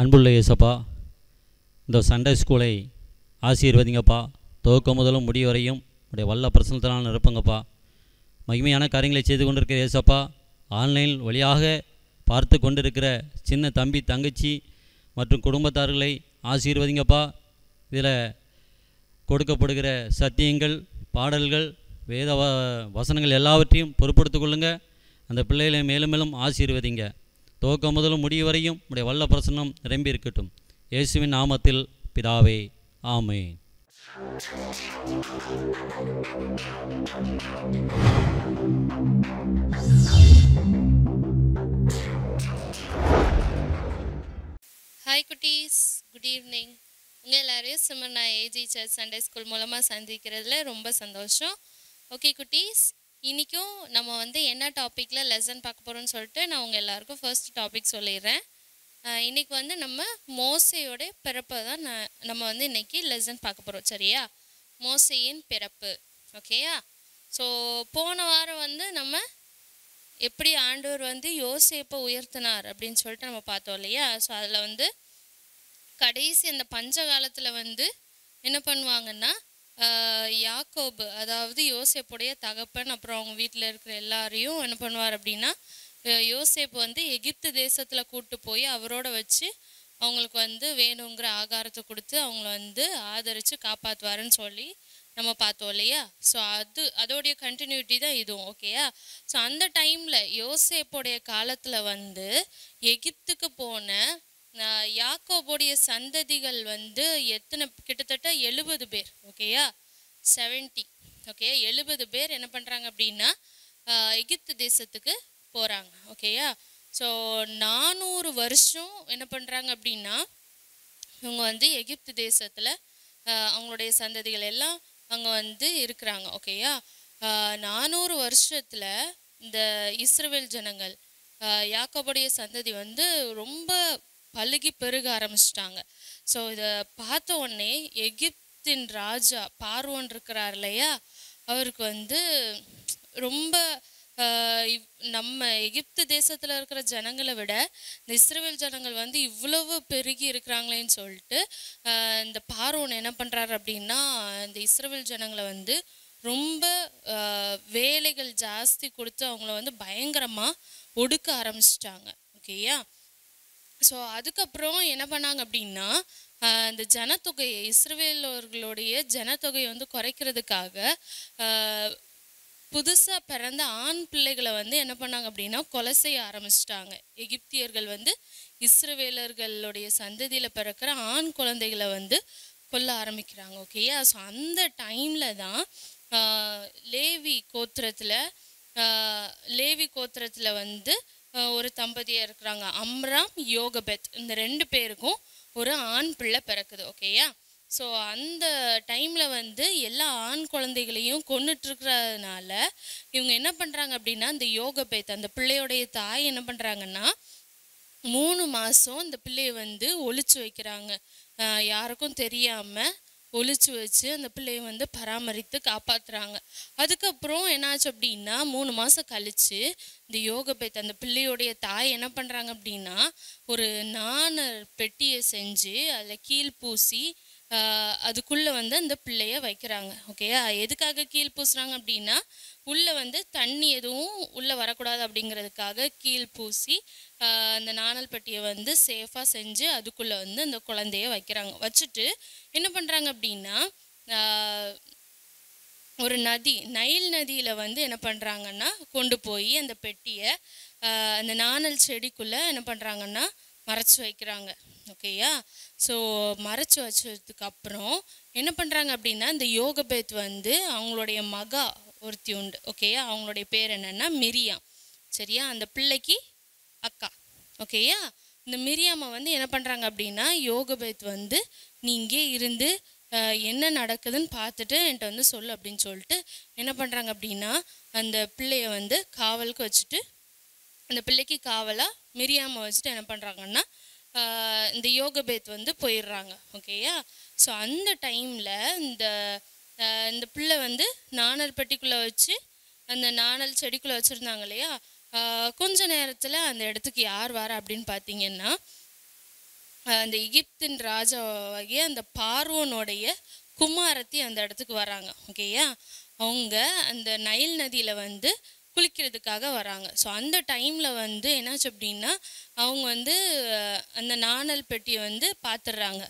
அன்புள்ள இயேசப்பா இந்த சண்டே ஸ்கூலை ஆசீர்வதிங்கப்பா. துவக்கம் முதலும் முடிவரையும் உடைய வல்ல பிரசனத்தினால் நிரப்புங்கப்பா. மகிமையான காரியங்களை செய்து கொண்டிருக்கிற இயேசப்பா ஆன்லைன் வழியாக பார்த்து கொண்டிருக்கிற சின்ன தம்பி தங்கச்சி மற்றும் குடும்பத்தார்களை ஆசீர்வதிங்கப்பா. இதில் கொடுக்கப்படுகிற சத்தியங்கள் பாடல்கள் வேத வ வசனங்கள் எல்லாவற்றையும் பொறுப்படுத்திக் கொள்ளுங்கள் அந்த பிள்ளைகளை மேலும் மேலும் ஆசீர்வதிங்க. துவக்கம் முதலும் முடிவு வரையும் உடைய வல்ல பிரசன்னம் நிரம்பி இருக்கட்டும். இயேசுவின் நாமத்தில் பிதாவே ஆமே ஹாய் குட்டீஸ். குட் ஈவினிங் உங்கள் எல்லாரையும் சிம்மர் நான் ஏஜி சர்ச் சண்டே ஸ்கூல் மூலமாக சந்திக்கிறதுல ரொம்ப சந்தோஷம். ஓகே குட்டீஸ். இன்றைக்கும் நம்ம வந்து என்ன டாப்பிக்கில் லெசன் பார்க்க போகிறோம்னு சொல்லிட்டு நான் உங்கள் எல்லாருக்கும் ஃபர்ஸ்ட் டாபிக் சொல்லிடுறேன். இன்றைக்கி இன்னைக்கு வந்து நம்ம மோசையோட பிறப்பை தான் நான் நம்ம வந்து இன்னைக்கு லெசன் பார்க்க போகிறோம் சரியா? மோசையின் பிறப்பு ஓகேயா? ஸோ போன வாரம் வந்து நம்ம எப்படி ஆண்டவர் வந்து யோசேப்பை உயர்த்தினார் அப்படின்னு சொல்லிட்டு நம்ம பார்த்தோம் இல்லையா? ஸோ அதில் வந்து கடைசி அந்த பஞ்ச காலத்தில் வந்து என்ன பண்ணுவாங்கன்னா யாக்கோபு அதாவது யோசேப்புடைய தகப்பன் அப்புறம் அவங்க வீட்டில் இருக்கிற எல்லாரையும் என்ன பண்ணுவார் அப்படின்னா யோசேப் யோசேப்பு வந்து எகிப்து தேசத்தில் கூட்டு போய் அவரோட வச்சு அவங்களுக்கு வந்து வேணுங்கிற ஆகாரத்தை கொடுத்து அவங்கள வந்து ஆதரித்து காப்பாற்றுவாருன்னு சொல்லி நம்ம பார்த்தோம் இல்லையா? ஸோ அது அதோடைய கண்டினியூட்டி தான் இதுவும் ஓகேயா ஸோ அந்த டைமில் யோசேப்புடைய காலத்தில் வந்து எகிப்துக்கு போன யாக்கோபுடைய சந்ததிகள் வந்து எத்தனை கிட்டத்தட்ட எழுபது பேர் ஓகேயா செவன்ட்டி ஓகே எழுபது பேர் என்ன பண்ணுறாங்க அப்படின்னா ஆஹ், எகிப்து தேசத்துக்கு போகிறாங்க ஓகேயா ஸோ நானூறு வருஷம் என்ன பண்ணுறாங்க அப்படின்னா இவங்க வந்து எகிப்து தேசத்தில் அவங்களுடைய சந்ததிகள் எல்லாம் அங்கே வந்து இருக்கிறாங்க ஓகேயா நானூறு வருஷத்தில் இந்த இஸ்ரவேல் ஜனங்கள் யாக்கோபுடைய சந்ததி வந்து ரொம்ப பழுகி பெருக ஆரம்பிச்சிட்டாங்க. ஸோ இதை பார்த்த உடனே எகிப்தின் ராஜா பார்வோன் இருக்கிறார் இல்லையா? அவருக்கு வந்து ரொம்ப நம்ம எகிப்து தேசத்தில் இருக்கிற ஜனங்களை விட இந்த இஸ்ரேல் ஜனங்கள் வந்து இவ்வளவு பெருகி இருக்கிறாங்களேன்னு சொல்லிட்டு இந்த பார்வோன் என்ன பண்ணுறாரு அப்படின்னா இந்த இஸ்ரேல் ஜனங்களை வந்து ரொம்ப வேலைகள் ஜாஸ்தி கொடுத்து அவங்கள வந்து பயங்கரமாக ஒடுக்க ஆரம்பிச்சிட்டாங்க. ஓகேயா? ஸோ அதுக்கப்புறம் என்ன பண்ணாங்க அப்படின்னா அந்த ஜனத்தொகையை இஸ்ரவேலர்களுடைய ஜனத்தொகையை வந்து குறைக்கிறதுக்காக புதுசாக புதுசா பிறந்த ஆண் பிள்ளைகளை வந்து என்ன பண்ணாங்க அப்படின்னா கொலை செய்ய ஆரம்பிச்சிட்டாங்க. எகிப்தியர்கள் வந்து இஸ்ரவேலர்களுடைய சந்ததியில பிறக்கிற ஆண் குழந்தைகளை வந்து கொல்ல ஆரம்பிக்கிறாங்க ஓகேயா ஸோ அந்த டைம்ல தான் லேவி கோத்திரத்தில் லேவி கோத்திரத்தில் வந்து ஒரு தம்பதியாக இருக்கிறாங்க. அம்ராம் யோகபெத் இந்த ரெண்டு பேருக்கும் ஒரு ஆண் பிள்ளை பிறக்குது ஓகேயா ஸோ அந்த டைமில் வந்து எல்லா ஆண் குழந்தைகளையும் கொண்டுட்ருக்கிறதுனால இவங்க என்ன பண்ணுறாங்க அப்படின்னா இந்த யோகபெத் அந்த பிள்ளையோடைய தாய் என்ன பண்ணுறாங்கன்னா மூணு மாதம் இந்த பிள்ளையை வந்து ஒழிச்சு வைக்கிறாங்க. யாருக்கும் தெரியாமல் ஒழிச்சு வச்சு அந்த பிள்ளையை வந்து பராமரித்து காப்பாத்துறாங்க. அதுக்கப்புறம் என்னாச்சு அப்படின்னா மூணு மாதம் கழிச்சு இந்த யோகபேத் அந்த பிள்ளையோடைய தாய் என்ன பண்ணுறாங்க அப்படின்னா ஒரு நாணர் பெட்டியை செஞ்சு அதில் கீழ் பூசி அதுக்குள்ளே வந்து அந்த பிள்ளைய வைக்கிறாங்க. ஓகேயா எதுக்காக கீழ் பூசுறாங்க அப்படின்னா உள்ளே வந்து தண்ணி எதுவும் உள்ளே வரக்கூடாது அப்படிங்கிறதுக்காக கீழ் பூசி அந்த நாணல் பெட்டியை வந்து சேஃபாக செஞ்சு அதுக்குள்ளே வந்து அந்த குழந்தைய வைக்கிறாங்க. வச்சுட்டு என்ன பண்ணுறாங்க அப்படின்னா ஒரு நதி நைல் நதியில் வந்து என்ன பண்ணுறாங்கன்னா கொண்டு போய் அந்த பெட்டியை அந்த நாணல் செடிக்குள்ளே என்ன பண்ணுறாங்கன்னா மறைச்சு வைக்கிறாங்க. ஓகேயா ஸோ மறைச்சு வச்சதுக்கு அப்புறம் என்ன பண்ணுறாங்க அப்படின்னா இந்த யோகபேத் வந்து அவங்களுடைய மகா ஒருத்தி உண்டு. ஓகேயா அவங்களுடைய பேர் என்னன்னா மிரியாம் சரியா? அந்த பிள்ளைக்கு அக்கா. ஓகேயா இந்த மிரியாமை வந்து என்ன பண்ணுறாங்க அப்படின்னா யோகபேத் வந்து நீ இங்கே இருந்து என்ன நடக்குதுன்னு பார்த்துட்டு என்கிட்ட வந்து சொல்லு அப்படின்னு சொல்லிட்டு என்ன பண்ணுறாங்க அப்படின்னா அந்த பிள்ளைய வந்து காவலுக்கு வச்சுட்டு அந்த பிள்ளைக்கு காவலாக மிரியாமை வச்சுட்டு என்ன பண்ணுறாங்கன்னா இந்த யோகபேத் வந்து போயிடுறாங்க. ஓகேயா ஸோ அந்த டைமில் இந்த இந்த பிள்ளை வந்து நாணல் பெட்டிக்குள்ளே வச்சு அந்த நாணல் செடிக்குள்ளே வச்சுருந்தாங்க இல்லையா? கொஞ்ச நேரத்தில் அந்த இடத்துக்கு யார் வர அப்படின்னு பார்த்தீங்கன்னா அந்த எகிப்தின் ராஜாவாகிய அந்த பார்வோனுடைய குமாரத்தி அந்த இடத்துக்கு வராங்க ஓகேயா? அவங்க அந்த நைல் நதியில் வந்து குளிக்கிறதுக்காக வராங்க. ஸோ அந்த டைமில் வந்து என்னாச்சு அப்படின்னா அவங்க வந்து அந்த நாணல் பெட்டியை வந்து பார்த்துடுறாங்க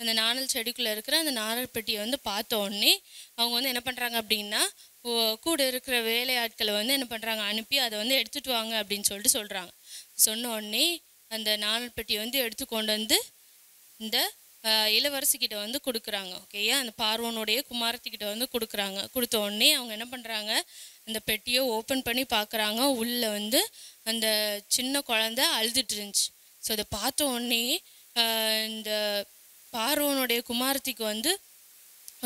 அந்த நாணல் செடிக்குள்ளே இருக்கிற அந்த நாணல் பெட்டியை வந்து பார்த்த உடனே அவங்க வந்து என்ன பண்ணுறாங்க அப்படின்னா ஓ- கூட இருக்கிற வேலையாட்களை வந்து என்ன பண்ணுறாங்க அனுப்பி அதை வந்து எடுத்துகிட்டு வாங்க அப்படின்னு சொல்லிட்டு சொல்கிறாங்க சொன்ன உடனே அந்த நாணல் பெட்டியை வந்து எடுத்து கொண்டு வந்து இந்த இளவரசிக்கிட்ட வந்து கொடுக்குறாங்க. ஓகேயா அந்த பார்வனுடைய குமாரத்திக்கிட்ட வந்து கொடுக்குறாங்க. கொடுத்த உடனே அவங்க என்ன பண்ணுறாங்க அந்த பெட்டியை ஓப்பன் பண்ணி பார்க்குறாங்க. உள்ளே வந்து அந்த சின்ன குழந்த அழுதுட்டு இருந்துச்சு. ஸோ அதை பார்த்த உடனே இந்த பார்வனுடைய குமாரத்திக்கு வந்து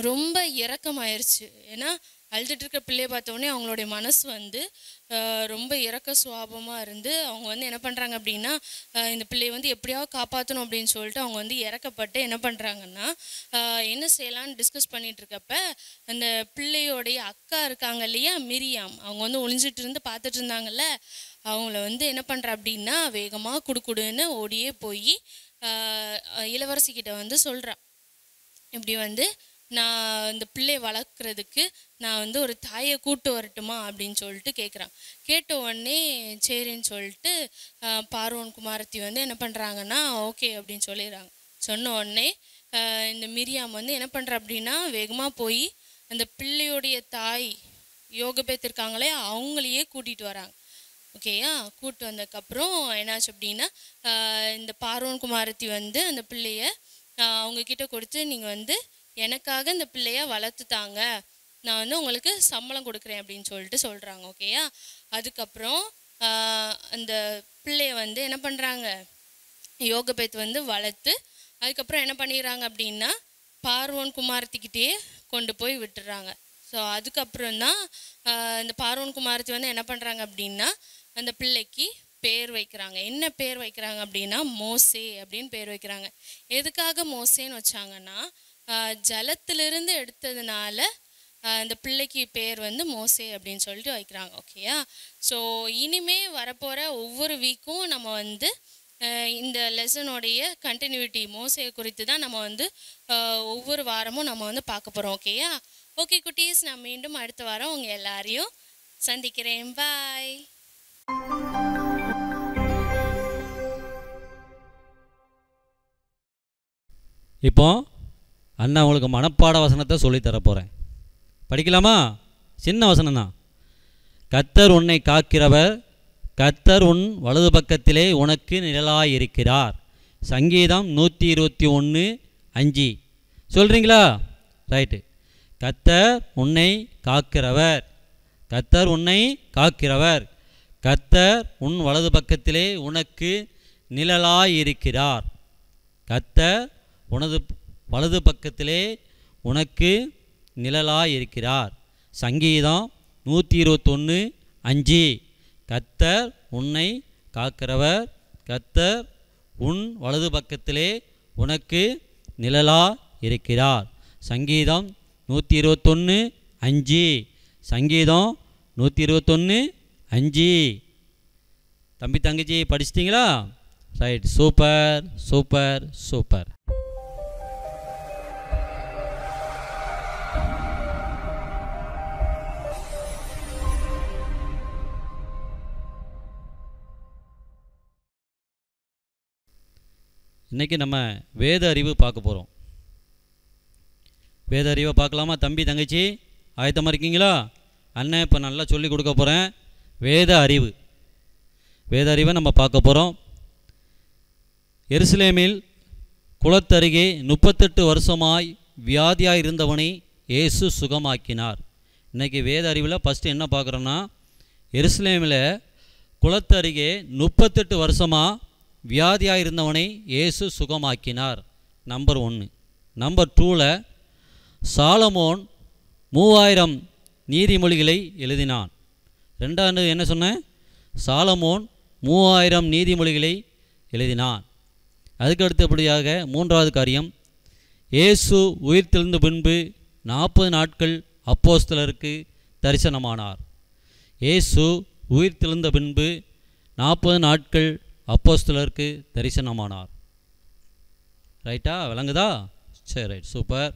ரொம்ப இரக்கமாயிருச்சு. ஏன்னா அழுதுட்டு இருக்க பிள்ளையை பார்த்த உடனே அவங்களுடைய மனசு வந்து ரொம்ப இறக்க சுவாபமாக இருந்து அவங்க வந்து என்ன பண்ணுறாங்க அப்படின்னா இந்த பிள்ளையை வந்து எப்படியாவது காப்பாற்றணும் அப்படின்னு சொல்லிட்டு அவங்க வந்து இறக்கப்பட்டு என்ன பண்ணுறாங்கன்னா என்ன செய்யலாம்னு டிஸ்கஸ் பண்ணிட்டு இருக்கப்ப அந்த பிள்ளையோடைய அக்கா இருக்காங்க இல்லையா மிரியாம் அவங்க வந்து ஒளிஞ்சிட்டு இருந்து பார்த்துட்டு இருந்தாங்கல்ல அவங்கள வந்து என்ன பண்ணுற அப்படின்னா வேகமாக குடுக்குடுன்னு ஓடியே போய் இளவரசிக்கிட்ட வந்து சொல்கிறான் இப்படி வந்து நான் இந்த பிள்ளை வளர்க்குறதுக்கு நான் வந்து ஒரு தாயை கூட்டு வரட்டுமா அப்படின்னு சொல்லிட்டு கேட்குறான் கேட்ட உடனே சரின்னு சொல்லிட்டு பார்வன் குமாரத்தி வந்து என்ன பண்ணுறாங்கன்னா ஓகே அப்படின்னு சொல்லிடுறாங்க. சொன்ன உடனே இந்த மிரியாம் வந்து என்ன பண்ணுற அப்படின்னா வேகமாக போய் அந்த பிள்ளையுடைய தாய் யோக இருக்காங்களே அவங்களையே கூட்டிகிட்டு வராங்க. ஓகேயா கூட்டு வந்ததுக்கப்புறம் என்னாச்சு அப்படின்னா இந்த பார்வன் குமாரத்தி வந்து அந்த பிள்ளைய அவங்கக்கிட்ட அவங்க கொடுத்து நீங்கள் வந்து எனக்காக இந்த பிள்ளைய வளர்த்துத்தாங்க. நான் வந்து உங்களுக்கு சம்பளம் கொடுக்குறேன் அப்படின்னு சொல்லிட்டு சொல்கிறாங்க ஓகேயா அதுக்கப்புறம் அந்த பிள்ளைய வந்து என்ன பண்ணுறாங்க யோகபேத் வந்து வளர்த்து அதுக்கப்புறம் என்ன பண்ணிடுறாங்க அப்படின்னா பார்வன் குமாரத்திக்கிட்டேயே கொண்டு போய் விட்டுறாங்க. ஸோ அதுக்கப்புறம் தான் இந்த பார்வன் குமாரத்தி வந்து என்ன பண்ணுறாங்க அப்படின்னா அந்த பிள்ளைக்கு பேர் வைக்கிறாங்க. என்ன பேர் வைக்கிறாங்க அப்படின்னா மோசே அப்படின்னு பேர் வைக்கிறாங்க. எதுக்காக மோசேன்னு வச்சாங்கன்னா ஜலத்திலிருந்து எடுத்ததுனால இந்த பிள்ளைக்கு பேர் வந்து மோசே அப்படின்னு சொல்லிட்டு வைக்கிறாங்க. ஓகேயா ஸோ இனிமே வரப்போகிற ஒவ்வொரு வீக்கும் நம்ம வந்து இந்த லெசனுடைய கண்டினியூட்டி மோசையை குறித்து தான் நம்ம வந்து ஒவ்வொரு வாரமும் நம்ம வந்து பார்க்க போகிறோம் ஓகேயா ஓகே குட்டீஸ் நான் மீண்டும் அடுத்த வாரம் உங்கள் எல்லாரையும் சந்திக்கிறேன். பாய் இப்போ அண்ணா உங்களுக்கு மனப்பாட வசனத்தை சொல்லித் தரப் போகிறேன் படிக்கலாமா? சின்ன வசனம் தான் கத்தர் உன்னை காக்கிறவர் கத்தர் உன் வலது பக்கத்திலே உனக்கு நிழலாயிருக்கிறார். சங்கீதம் நூற்றி இருபத்தி ஒன்று அஞ்சு. சொல்கிறீங்களா ரைட்டு கத்தர் உன்னை காக்கிறவர். கத்தர் உன்னை காக்கிறவர். கத்தர் உன் வலது பக்கத்திலே உனக்கு நிழலாயிருக்கிறார். கத்தர் உனது வலது பக்கத்திலே உனக்கு நிழலாயிருக்கிறார். சங்கீதம் நூற்றி இருபத்தொன்று அஞ்சு. கத்தர் உன்னை காக்கிறவர். கத்தர் உன் வலது பக்கத்திலே உனக்கு நிழலா இருக்கிறார் சங்கீதம் நூற்றி இருபத்தொன்று அஞ்சு. சங்கீதம் நூற்றி இருபத்தொன்று அஞ்சு. தம்பி தங்கச்சி படிச்சிட்டிங்களா? ரைட் சூப்பர் சூப்பர் சூப்பர் இன்றைக்கி நம்ம வேத அறிவு பார்க்க போகிறோம் வேத அறிவை பார்க்கலாமா? தம்பி தங்கச்சி ஆயத்தமாக இருக்கீங்களா? அண்ணன் இப்போ நல்லா சொல்லி கொடுக்க போகிறேன் வேத அறிவு. வேத அறிவை நம்ம பார்க்க போகிறோம் எருசலேமில் குளத்தருகே முப்பத்தெட்டு வருஷமாய் வியாதியாக இருந்தவனை இயேசு சுகமாக்கினார். இன்றைக்கி வேத அறிவில் ஃபஸ்ட்டு என்ன பார்க்குறோன்னா எருசலேமில் குளத்தருகே முப்பத்தெட்டு வருஷமாக வியாதியாக இருந்தவனை இயேசு சுகமாக்கினார். நம்பர் ஒன்று நம்பர் டூவில் சாலமோன் மூவாயிரம் நீதிமொழிகளை எழுதினான். ரெண்டாவது என்ன சொன்னேன் சாலமோன் மூவாயிரம் நீதிமொழிகளை எழுதினான். அதுக்கு அடுத்தபடியாக மூன்றாவது காரியம். இயேசு உயிர்த்தெழுந்த பின்பு நாற்பது நாட்கள் அப்போஸ்தலருக்கு தரிசனமானார். இயேசு உயிர்த்தெழுந்த பின்பு நாற்பது நாட்கள் அப்போஸ்தலருக்கு தரிசனமானார். ரைட்டா விளங்குதா? சரி ரைட் சூப்பர்.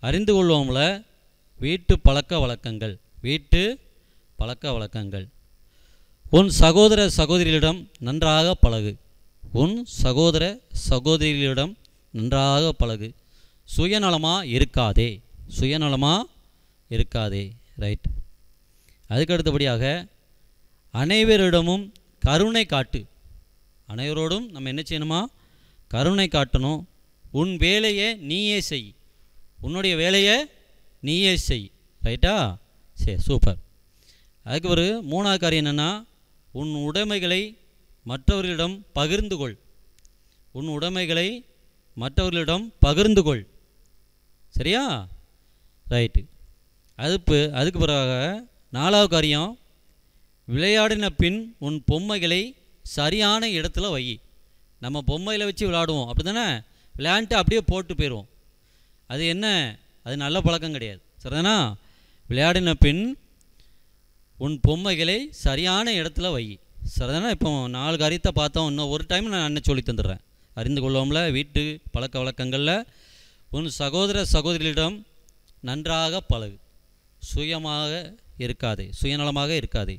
அறிந்து கொள்வோம்ல? வீட்டு பழக்க வழக்கங்கள். வீட்டு பழக்க வழக்கங்கள். உன் சகோதர சகோதரிகளிடம் நன்றாக பழகு. உன் சகோதர சகோதரிகளிடம் நன்றாக பழகு. சுயநலமாக இருக்காதே. சுயநலமாக இருக்காதே. ரைட் அதுக்கு அடுத்தபடியாக அனைவரிடமும் கருணை காட்டு. அனைவரோடும் நம்ம என்ன செய்யணுமா? கருணை காட்டணும். உன் வேலையை நீயே செய். உன்னுடைய வேலையை நீயே செய். ரைட்டா சரி சூப்பர் அதுக்கு ஒரு மூணாவது காரியம் என்னென்னா உன் உடைமைகளை மற்றவர்களிடம் பகிர்ந்து கொள். உன் உடைமைகளை மற்றவர்களிடம் பகிர்ந்து கொள். சரியா? ரைட்டு அதுக்கு அதுக்கு பிறகு நாலாவது காரியம் விளையாடின பின் உன் பொம்மைகளை சரியான இடத்துல வை. நம்ம பொம்மையில் வச்சு விளையாடுவோம். அப்படி தானே விளையாண்ட்டு அப்படியே போட்டு போயிடுவோம். அது என்ன? அது நல்ல பழக்கம் கிடையாது. சரிதானா? விளையாடின பின் உன் பொம்மைகளை சரியான இடத்துல வை. சரிதானா? இப்போ நாலு காரியத்தை பார்த்தோம் இன்னும் ஒரு டைம் நான் அன்னை சொல்லி தந்துடுறேன். அறிந்து கொள்வோம்ல வீட்டு பழக்க வழக்கங்களில் உன் சகோதர சகோதரிகளிடம் நன்றாக பழகு. சுயமாக இருக்காதே சுயநலமாக இருக்காதே.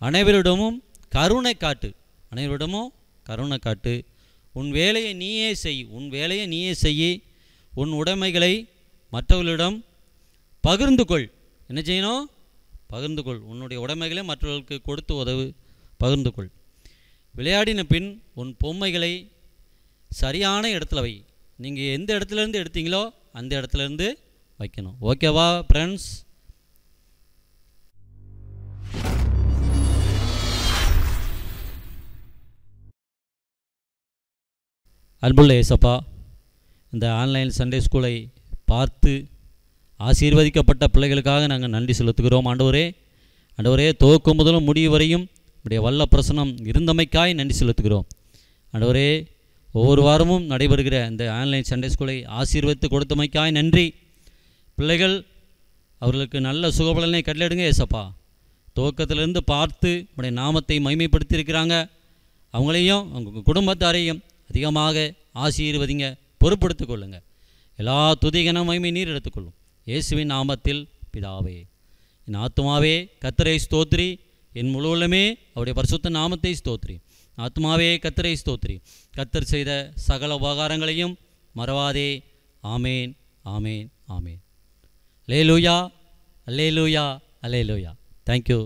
அனைவரிடமும் கருணை காட்டு. அனைவரிடமும் கருணை காட்டு. உன் வேலையை நீயே செய். உன் வேலையை நீயே செய் உன் உடைமைகளை மற்றவர்களிடம் பகிர்ந்து கொள் என்ன செய்யணும்? பகிர்ந்து கொள் உன்னுடைய உடைமைகளை மற்றவர்களுக்கு கொடுத்து உதவு பகிர்ந்து கொள் விளையாடின பின் உன் பொம்மைகளை சரியான இடத்துல வை. நீங்கள் எந்த இடத்துலேருந்து எடுத்தீங்களோ அந்த இடத்துலேருந்து வைக்கணும். ஓகேவா ஃப்ரெண்ட்ஸ் அன்புள்ள ஏசப்பா இந்த ஆன்லைன் சண்டே ஸ்கூலை பார்த்து ஆசீர்வதிக்கப்பட்ட பிள்ளைகளுக்காக நாங்கள் நன்றி செலுத்துகிறோம். ஆண்டவரே ஆண்டவரே துவக்கம் முதலும் முடிவு வரையும் உடைய வல்ல பிரசனம் இருந்தமைக்காய் நன்றி செலுத்துகிறோம். ஆண்டவரே ஒவ்வொரு வாரமும் நடைபெறுகிற இந்த ஆன்லைன் சண்டே ஸ்கூலை ஆசீர்வதித்து கொடுத்தமைக்காய் நன்றி. பிள்ளைகள் அவர்களுக்கு நல்ல சுகபலனை கட்டளிடுங்க ஏசப்பா. துவக்கத்திலிருந்து பார்த்து உடைய நாமத்தை மைமைப்படுத்தியிருக்கிறாங்க அவங்களையும் அவங்க குடும்பத்தாரையும் அதிகமாக ஆசீர்வதிங்க. பொறுப்படுத்திக் கொள்ளுங்கள் எல்லா துதிகனமையுமே நீர் எடுத்துக்கொள்ளும். இயேசுவின் நாமத்தில் பிதாவே என் ஆத்மாவே கத்தரை ஸ்தோத்ரி என் முழுவலுமே அவருடைய பரிசுத்த நாமத்தை ஸ்தோத்ரி ஆத்மாவே கத்தரை ஸ்தோத்ரி கத்தர் செய்த சகல உபகாரங்களையும் மறவாதே. ஆமேன் ஆமேன் ஆமேன். லே லூயா அல்லே லூயா அல்லே லூயா தேங்க்யூ